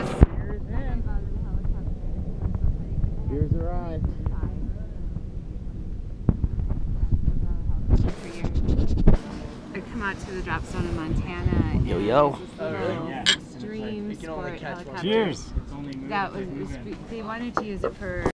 us. Beers in. Uh, Beers arrived. I come out to the drop zone in Montana. Yo yo. Extreme sport helicopter. Cheers. That was they wanted to use it for.